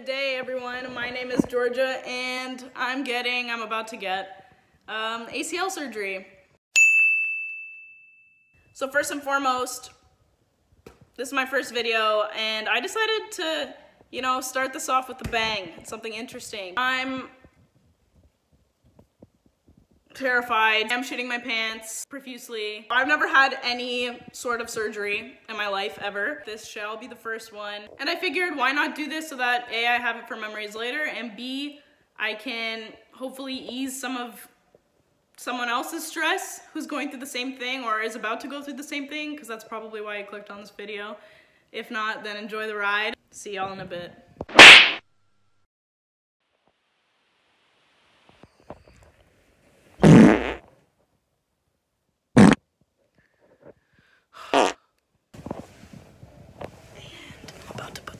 Good day, everyone. My name is Georgia, and I'm getting, I'm about to get um, ACL surgery. So, first and foremost, this is my first video, and I decided to, you know, start this off with a bang. something interesting. I'm terrified. I'm shitting my pants profusely. I've never had any sort of surgery in my life ever. This shall be the first one. And I figured why not do this so that A, I have it for memories later, and B, I can hopefully ease some of someone else's stress who's going through the same thing or is about to go through the same thing, because that's probably why I clicked on this video. If not, then enjoy the ride. See y'all in a bit.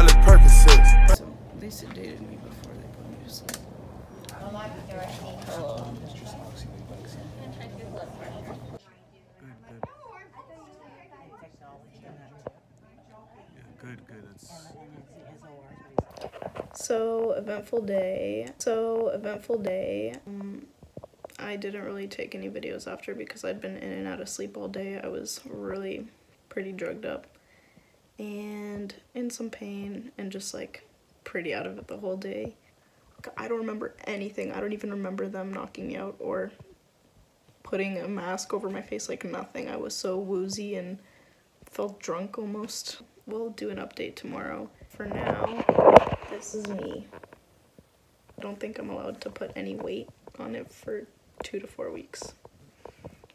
Percocet, Miley Percocet. So they sedated me before they put me to sleep. Hello. Good, good. So eventful day. So eventful day. Um, I didn't really take any videos after because I'd been in and out of sleep all day. I was really pretty drugged up and in some pain and just like pretty out of it the whole day. I don't remember anything. I don't even remember them knocking me out or putting a mask over my face like nothing. I was so woozy and felt drunk almost. We'll do an update tomorrow. For now, this is me. I don't think I'm allowed to put any weight on it for two to four weeks.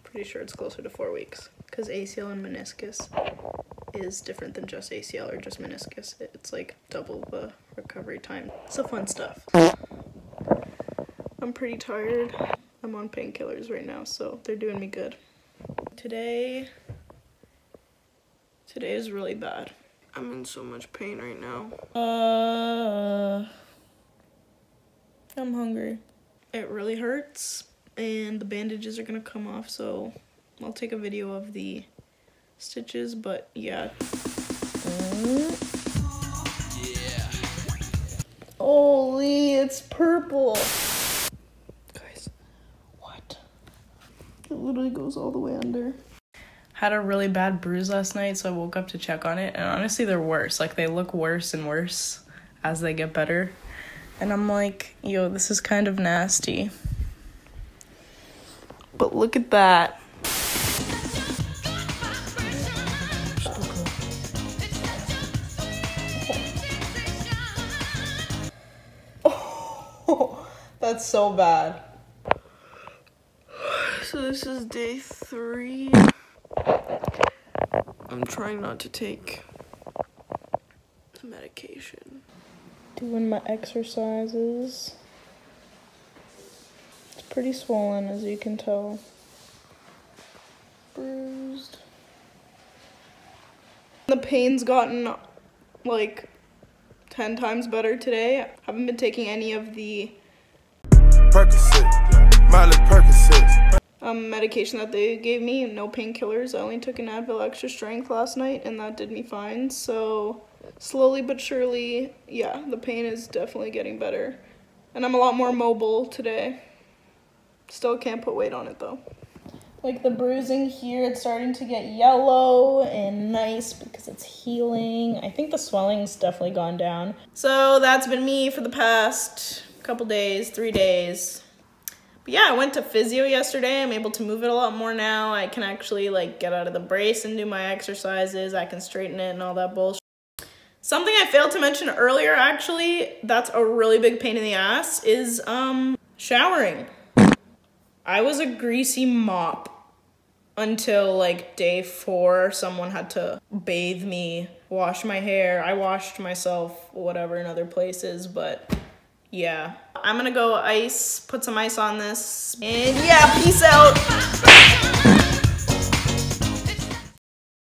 Pretty sure it's closer to four weeks because ACL and meniscus is different than just ACL or just meniscus. It's like double the recovery time. So fun stuff. I'm pretty tired. I'm on painkillers right now, so they're doing me good. Today, today is really bad. I'm in so much pain right now. Uh, I'm hungry. It really hurts, and the bandages are gonna come off so I'll take a video of the stitches but yeah. Yeah holy it's purple. Guys. What? It literally goes all the way under. Had a really bad bruise last night so I woke up to check on it and honestly they're worse. Like they look worse and worse as they get better. And I'm like yo this is kind of nasty. But look at that. That's so bad. So this is day three. I'm trying not to take the medication. Doing my exercises It's pretty swollen as you can tell. Bruised. The pain's gotten like 10 times better today. I haven't been taking any of the Percocet, Miley Percocet. Um, medication that they gave me, and no painkillers. I only took an Advil extra strength last night and that did me fine. So slowly but surely, yeah, the pain is definitely getting better. And I'm a lot more mobile today. Still can't put weight on it though. Like the bruising here, it's starting to get yellow and nice because it's healing. I think the swelling's definitely gone down. So that's been me for the past couple days, three days. But yeah, I went to physio yesterday. I'm able to move it a lot more now. I can actually like get out of the brace and do my exercises. I can straighten it and all that bullshit. Something I failed to mention earlier, actually, that's a really big pain in the ass, is um, showering. I was a greasy mop until like day four. Someone had to bathe me wash my hair. I washed myself, whatever, in other places, but yeah. I'm gonna go ice, put some ice on this, and yeah, peace out.